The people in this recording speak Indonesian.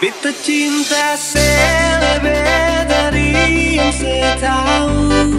Beta cinta selebih dari yang setahu.